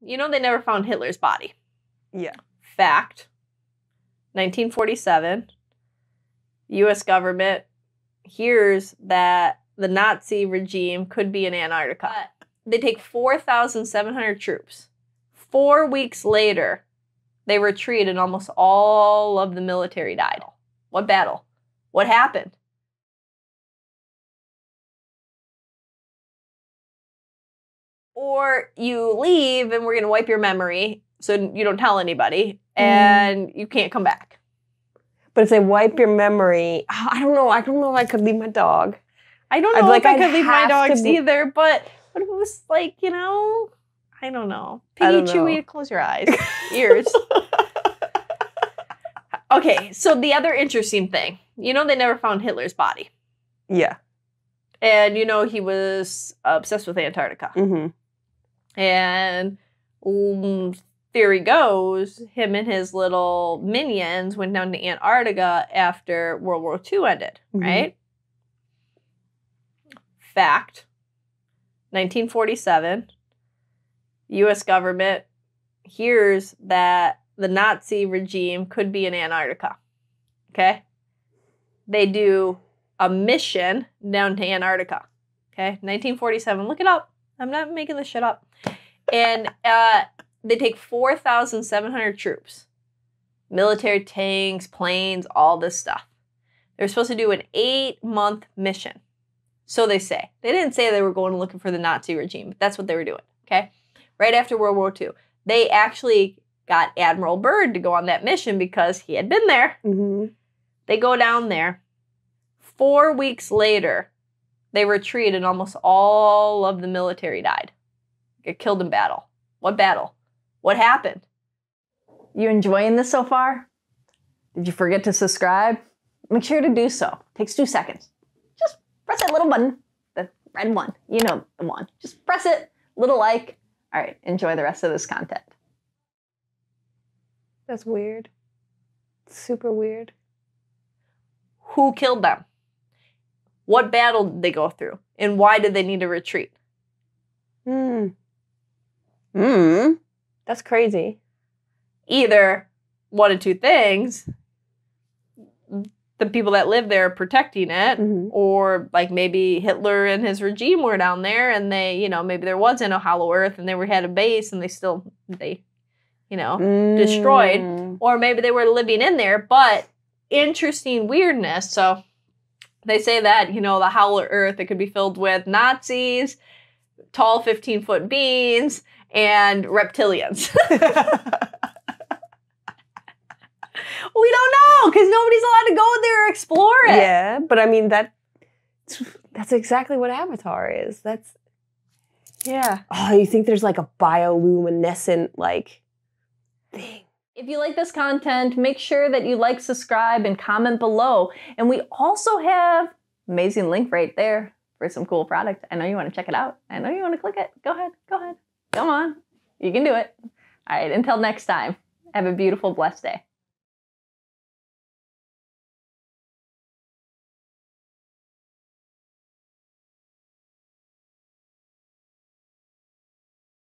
You know they never found Hitler's body. Yeah. Fact. 1947. US government hears that the Nazi regime could be in Antarctica. They take 4,700 troops. 4 weeks later, they retreat and almost all of the military died. What battle? What happened? Or you leave and we're going to wipe your memory so you don't tell anybody and you can't come back. But if they wipe your memory, I don't know. I don't know if I could leave my dog. I don't I'd know like- if I I'd could leave my dogs be- either, but what if it was like, you know, I don't know. Piggy don't Chewy, know. close your eyes, ears. Okay, so the other interesting thing, you know, they never found Hitler's body. Yeah. And, you know, he was obsessed with Antarctica. hmm And mm, theory goes, him and his little minions went down to Antarctica after World War II ended, Mhm. right? Fact 1947, US government hears that the Nazi regime could be in Antarctica. Okay? They do a mission down to Antarctica. Okay? 1947. Look it up. I'm not making this shit up. And uh, they take 4,700 troops, military tanks, planes, all this stuff. They're supposed to do an eight month mission. So they say. They didn't say they were going looking for the Nazi regime, but that's what they were doing. Okay. Right after World War II. They actually got Admiral Byrd to go on that mission because he had been there. hmm They go down there. Four weeks later, they retreat and almost all of the military died. Get killed in battle. What battle? What happened? You enjoying this so far? Did you forget to subscribe? Make sure to do so. Takes two seconds. Just press that little button, the red one. You know the one. Just press it, little like. All right, enjoy the rest of this content. That's weird. Super weird. Who killed them? What battle did they go through? And why did they need to retreat? Hmm. Hmm. That's crazy. either one of two things the people that live there are protecting it Mhm. or like maybe hitler and his regime were down there and they you know maybe there wasn't a hollow earth and they were had a base and they still they you know destroyed. Mm. or maybe they were living in there but interesting weirdness so they say that you know the hollow earth it could be filled with nazis tall 15 foot beings and reptilians We don't know because nobody's allowed to go there or explore it. yeah, but I mean that. That's exactly what Avatar is. That's Yeah. oh, you think there's like a bioluminescent like thing? If you like this content, make sure that you like, subscribe, and comment below. And we also have amazing link right there for some cool product. I know you want to check it out. I know you want to click it. Go ahead. Go ahead. Come on. You can do it. All right. Until next time, have a beautiful, blessed day.